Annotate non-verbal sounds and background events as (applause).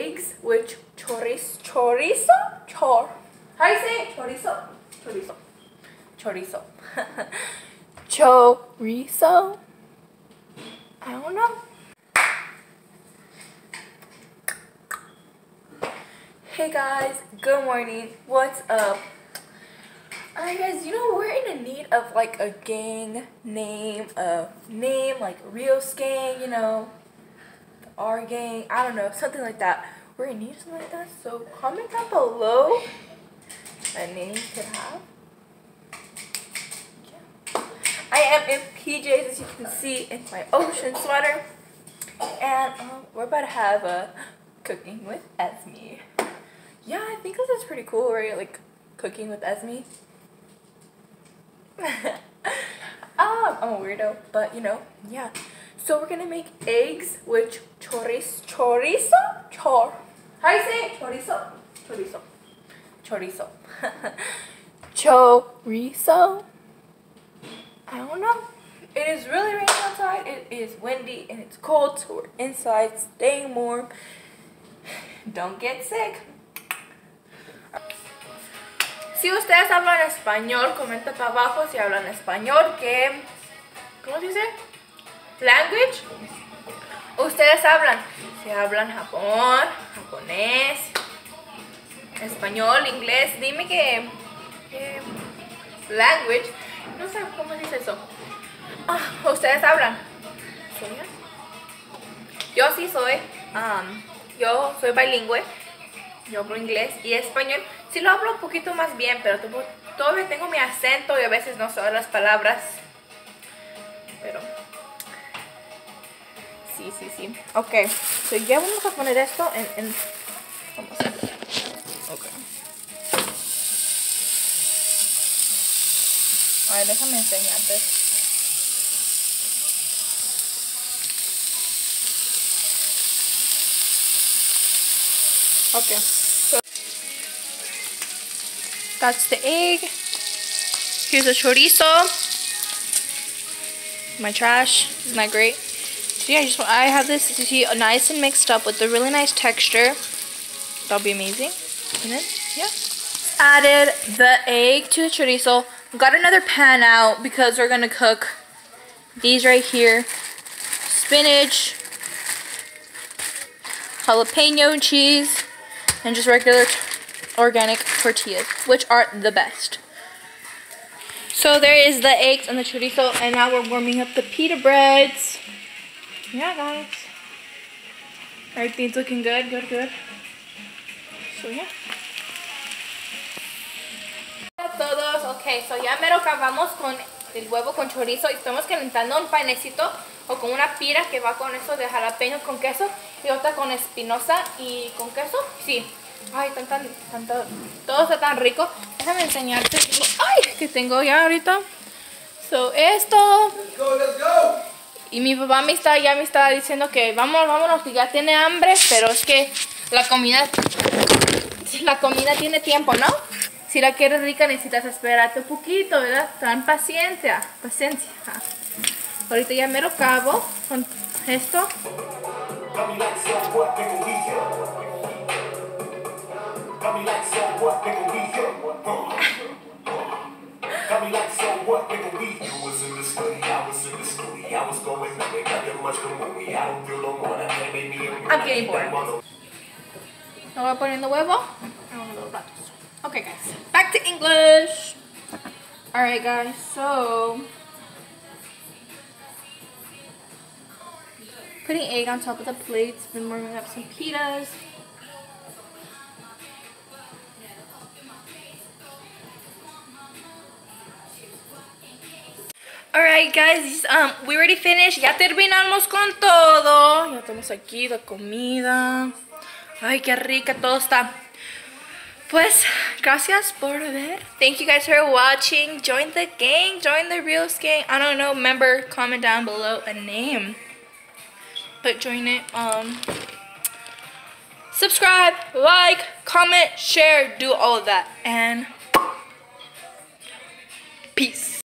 eggs with chorizo. Chorizo? Chor. How do you say it? Chorizo. Chorizo. Chorizo. (laughs) chorizo. I don't know. Hey guys, good morning. What's up? Alright guys, you know we're in a need of like a gang name, a name like Rios gang, you know, our gang, I don't know, something like that. We're in need something like that, so comment down below a name you could have. Yeah. I am in PJs as you can see in my ocean sweater. And um, we're about to have a cooking with Esmy. Yeah, I think this is pretty cool, right? Like cooking with Esmy. (laughs) um, I'm a weirdo, but you know, yeah. So we're gonna make eggs with chorizo, chorizo, chor. How do you say it? Chorizo, chorizo, chorizo, (laughs) chorizo. I don't know. It is really raining outside. It is windy and it's cold, so we're inside staying warm. (sighs) Don't get sick. Si ustedes hablan español, comenta para abajo si hablan español, que... ¿Cómo se dice? Language. Ustedes hablan. Si hablan Japón, japonés, español, inglés, dime que... language. No sé cómo se dice eso. Ah, ustedes hablan. ¿Sí? Yo sí soy. Um, yo soy bilingüe. Yo hablo inglés y español. Sí lo hablo un poquito más bien, pero todavía tengo mi acento y a veces no sé las palabras. Pero... Sí, sí, sí. Ok, so ya vamos a poner esto en... en... Vamos a ver. Ok. A ver, déjame enseñarte. Okay. So that's the egg. Here's a chorizo. My trash. Isn't that great? So yeah, I just I have this nice and mixed up with a really nice texture. That'll be amazing. And then yeah. Added the egg to the chorizo. Got another pan out because we're gonna cook these right here. Spinach, jalapeno cheese, and just regular organic tortillas, which are the best. So there is the eggs and the chorizo, and now we're warming up the pita breads. Yeah, guys. Everything's looking good, good, good. So yeah. Hola a todos, ok, so ya mero acabamos con el huevo con chorizo y estamos calentando un panecito o con una pira que va con eso de jalapeño con queso y otra con espinosa y con queso. Sí. Ay, tan, tan, tan, todo está tan rico. Déjame enseñarte. Ay, que tengo ya ahorita. So, esto. Let's go, let's go. Y mi papá me está, ya me estaba diciendo que vamos, vámonos, que ya tiene hambre, pero es que la comida, la comida tiene tiempo, ¿no? Si la quieres rica necesitas esperarte un poquito, ¿verdad? Tan paciencia, paciencia. Ahorita ya me lo acabo con esto. I'm getting bored. ¿Me voy poniendo huevo? Okay guys, back to English. Alright guys, so putting egg on top of the plates, been warming up some pitas. Alright guys, um, we already finished. Ya terminamos con todo. Ya estamos aquí, la comida. Ay, qué rica todo está. Pues, gracias por ver. Thank you guys for watching. Join the gang. Join the real gang. I don't know. Remember, comment down below a name. But join it. Um, subscribe, like, comment, share, do all of that. And.